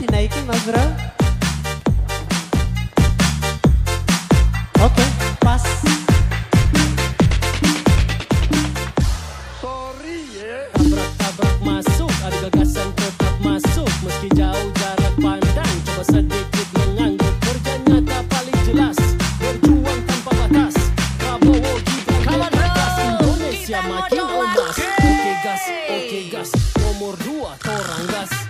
dinaikin mas bro. Oke, pas. Tabrak-tabrak masuk, ada gagasan tetap masuk. Meski jauh jarak pandang, coba sedikit mengangguk. Kerja nyata paling jelas, berjuang tanpa batas. Prabowo Gibran gas Indonesia makin emas Oke gas, oke gas, nomor dua torang gas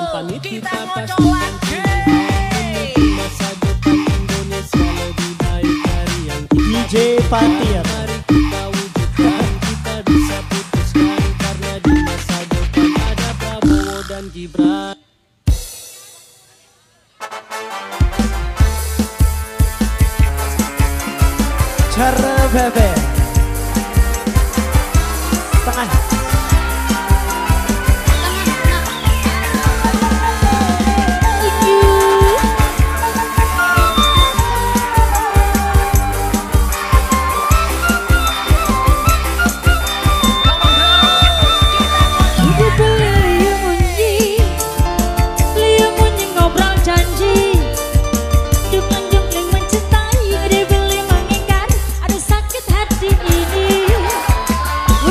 sulit silakan panitia Pastikan pilihan Menuju masa depan Indonesia lebih baik dari yang kita DJ Fatir. Mari kita wujudkan Kita bisa putuskan Karena di masa depan ada Prabowo dan Gibran Cara bebe. Tengah.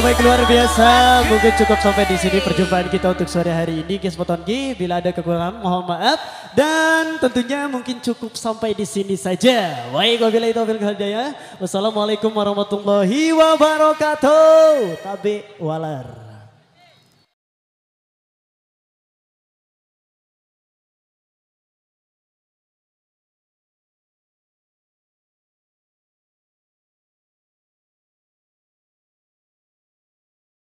Oke baik luar biasa, mungkin cukup sampai di sini perjumpaan kita untuk sore hari ini. Guys Potongi, bila ada kekurangan mohon maaf. Dan tentunya mungkin cukup sampai di sini saja. Hidayah. Wassalamualaikum warahmatullahi wabarakatuh. Tabe walar.